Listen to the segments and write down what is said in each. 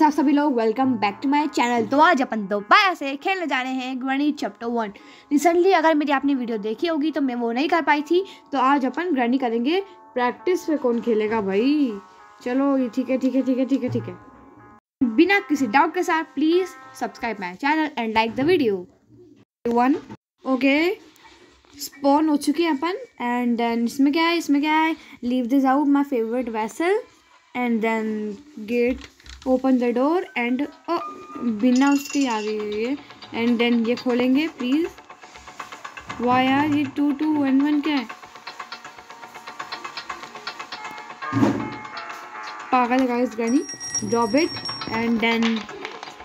कैसे आप सभी लोग welcome back to my channel तो आज अपन दोबारा से खेलने जा रहे हैं ग्रनी चैप्टर वन रिसेंटली अगर मेरी आपने वीडियो देखी होगी तो मैं वो नहीं कर पाई थी। तो आज अपन ग्रनी करेंगे प्रैक्टिस पे कौन खेलेगा भाई। चलो ये ठीक है ठीक है ठीक है ठीक है ठीक है। बिना किसी डाउट के साथ please subscribe my channel and like the video one okay spawn हो चुके हैं अपन। एंड देन इसमें क्या है, इसमें क्या है leave this out my favourite vessel and then get open the door and बिना उसके आ गई है ये। एंड देन ये खोलेंगे, प्लीज़। वाह यार ये टू टू वन वन क्या है? पागल guys granny. Drop it and then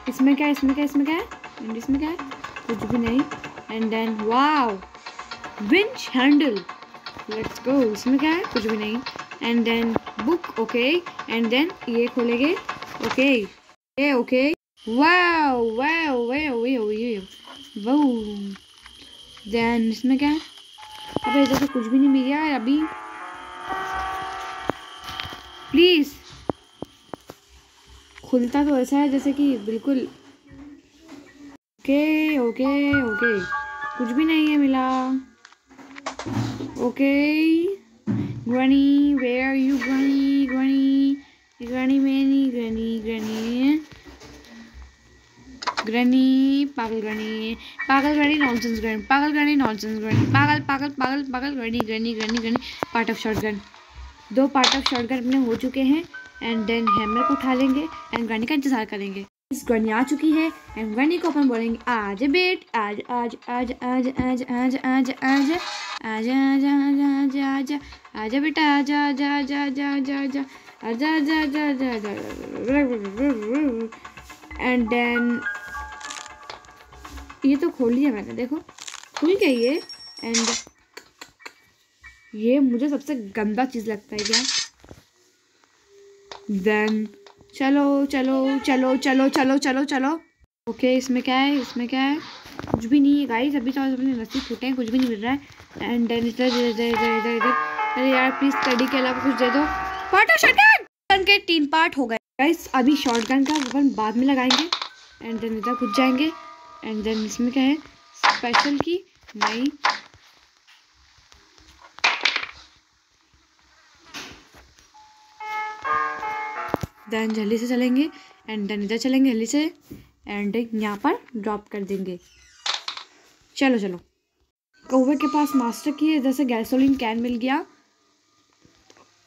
इसमें क्या है, इसमें क्या इसमें क्या है? एंड इसमें क्या है? कुछ भी नहीं। And then wow winch handle let's go इसमें क्या है? कुछ भी नहीं। And then book okay and then ये खोलेंगे। ओके ये ओके वाव वाव वाव वाव वाव देन इसमें क्या है? अबे इधर तो कुछ भी नहीं मिल रहा अभी। प्लीज़ खुलता तो ऐसा है जैसे कि बिल्कुल। ओके ओके ओके कुछ भी नहीं है मिला। Okay granny where you granny many granny पागल ग्रनी पागल ग्रनी नॉनसेंस ग्रनी पागल ग्रनी नॉनसेंस ग्रनी पागल पागल पागल पागल granny granny granny granny part of shotgun दो पार्ट ऑफ़ शॉर्ट गन अपने हो चुके हैं एंड देन हैमर को उठा लेंगे एंड ग्रनी का इंतज़ार करेंगे इस ग्रनी आ चुकी है एंड ग्रनी को अपन बोलेंगे आज बेट आज आज आज आज आज आज आज आज आज आज आज आज आज आजा बेटा आजा आजा आजा आजा आजा आजा आजा आजा आजा आजा आजा एंड देन ये तो खोल लिया मैंने, देखो। खुल गई ये एंड ये मुझे सबसे गंदा चीज़ लगता है क्या? देन चलो चलो चलो चलो चलो चलो चलो। ओके इसमें क्या है? इसमें क्या है? कुछ भी नहीं है गाइस अभी तो अपने रस्सी फूटे हैं, कुछ भी नहीं मिल रहा है। एंड देन इधर इधर इधर इधर इधर इधर। अरे यार प्लीज़ स्टडी के अलावा कुछ दे दो। पार्ट शॉटगन के तीन पार्ट हो गए। गाइस अभी शॉटगन का अपन बाद में लगाएँगे। एंड देन इधर कुछ जाएँगे। एंड देन इसमें क्या है? स्पेशल की नहीं देन जल्दी से चलेंगे एंड देन इधर चलेंगे जल्दी से एंड यहाँ पर ड्रॉप कर देंगे। चलो चलो। कौवे के पास मास्टर की है, इधर से गैसोलीन कैन मिल गया।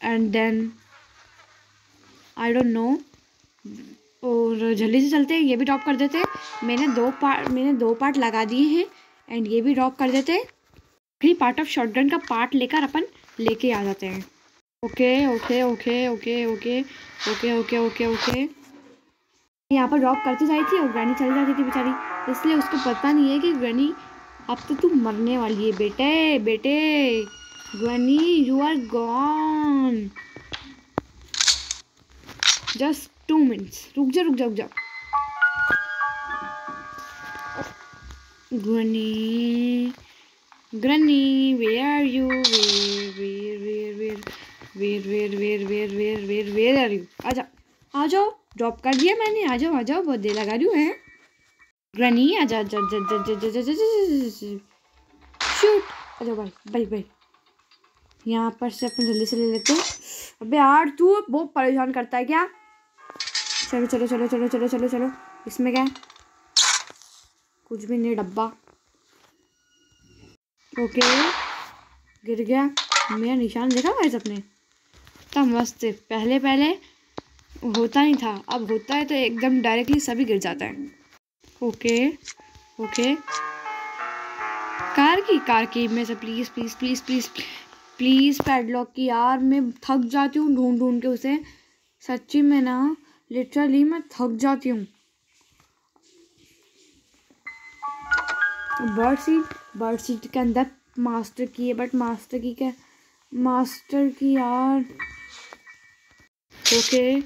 And then I don't know और जल्दी से चलते हैं, ये भी ड्रॉप कर देते हैं। मैंने दो पार्ट मैंने दो पार्ट लगा दिए हैं एंड ये भी ड्रॉप कर देते हैं। फिर पार्ट ऑफ़ शॉटगन का पार्ट लेकर अपन लेके आ जाते हैं। Okay okay okay okay okay okay okay okay okay यहाँ पर ड्रॉप करती जाती थी और ग्रैनी चली जाती थी बेचारी। इसलिए उसको पता नहीं है कि ग्रैनी अब तो तू मरने वाली है बेटे बेटे। Granny you are gone just two minutes रुक जा रुक जा रुक जा आजा आ जाओ ड्रॉप कर दिया मैंने आ जाओ आ जाओ बहुत देर लगा रही हूँ है ग्रनी आजा आजा शूट आजा भाई भाई भाई यहाँ पर से अपन जल्दी से ले लेते हैं अबे यार तू बहुत परेशान करता है क्या चलो चलो चलो चलो चलो चलो चलो। इसमें क्या है? कुछ भी नहीं, डब्बा। ओके, गिर गया। मेरा निशान देखा भाई अपने इतना मस्त। पहले पहले होता नहीं था। अब होता है तो एकदम डायरेक्टली सभी गिर जाता है। Okay okay. कार की कार की। में से please please please please please padlock की। यार, मैं थक जाती हूँ ढूंढ ढूंढ के उसे। सच्ची में ना लिटरली मैं थक जाती हूँ। बर्ड सीट बर्ड सीट के अंदर मास्टर की है बट मास्टर की क्या? मास्टर की यार। ओके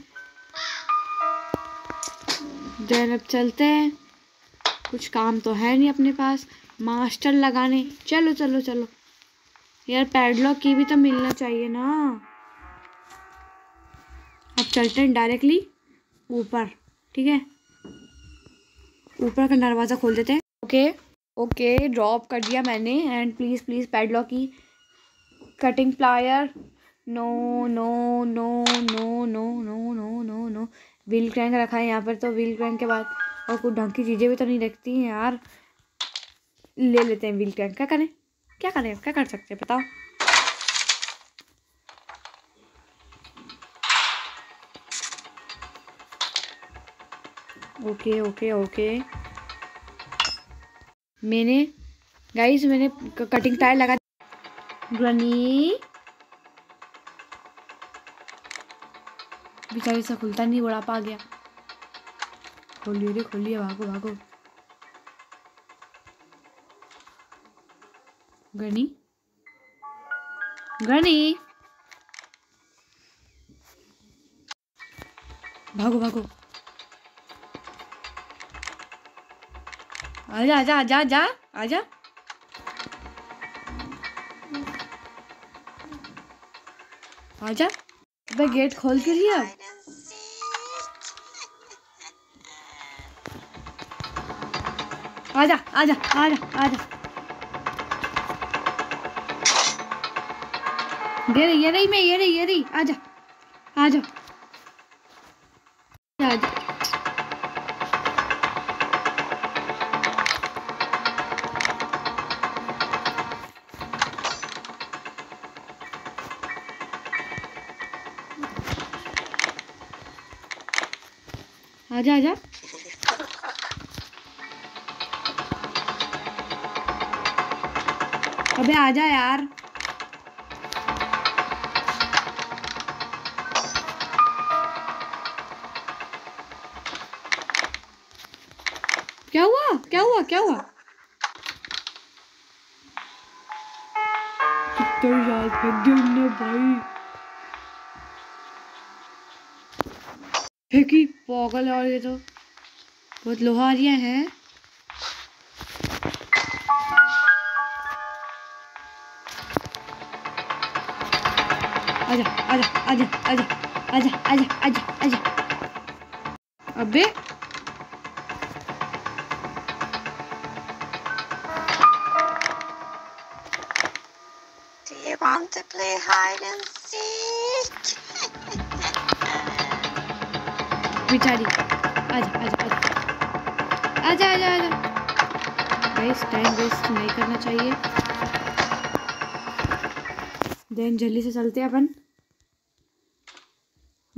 देन अब चलते हैं। कुछ काम तो है नहीं अपने पास। मास्टर लगाने। चलो चलो चलो। यार पैडलॉक की भी तो मिलना चाहिए ना। अब चलते हैं डायरेक्टली ऊपर, ठीक है? ऊपर का दरवाज़ा खोल देते हैं। ओके ओके ड्रॉप कर दिया मैंने एंड प्लीज़ प्लीज़ पैडलॉक की। Cutting plier no no no no no no no no no wheel crank रखा है यहाँ पर तो व्हील क्रैंक के बाद। और कुछ ढंग की चीज़ें भी तो नहीं रखती हैं यार। ले लेते हैं व्हील क्रैंक क्या करें? क्या करें? क्या कर सकते हैं? बताओ। ओके ओके ओके मैंने गाइस मैंने कटिंग टायर लगा ग्रनी बेचारी से खुलता नहीं बड़ा पा गया। खोलिए रे, खोलिए, भागो भागो। गनी गनी भागो भागो। आजा आजा आजा आजा आजा। आजा, अबे गेट खोल के लिया आजा आजा आजा आजा। ये रही ये रही मैं, ये रही ये रही। आजा आजा। आजा आजा। अबे आजा यार। क्या हुआ? क्या हुआ? क्या हुआ? कितना याद भाई। फेंकी पागल और ये तो बहुत लोहारियाँ हैं। आजा आजा आजा आजा आजा आजा आजा। अबे। Do you want to play hide and seek? बेचारी। आजा आजा आजा। आजा आजा टाइम वेस्ट नहीं करना चाहिए। देन जल्दी से चलते हैं अपन।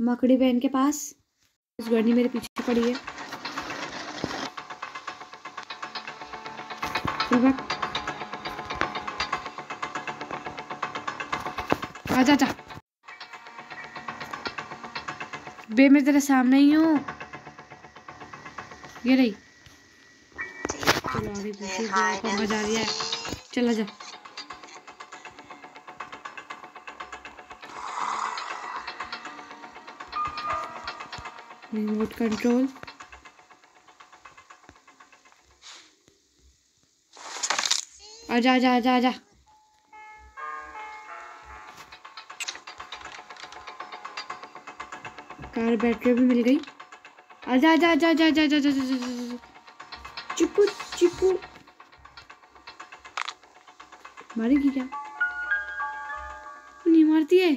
मकड़ी बहन के पास। इस गड़नी मेरे पीछे पड़ी है। आजा आजा। बे मैं तेरे सामने ही हूँ। ये रही। चलो पंगा and जा रही है। चला जा। रिमोट कंट्रोल आजा आजा आजा आजा यार बैटरी भी मिल गई आजा आजा आजा आजा आजा आजा आजा चिकू चिकू मारेगी क्या नहीं मारती है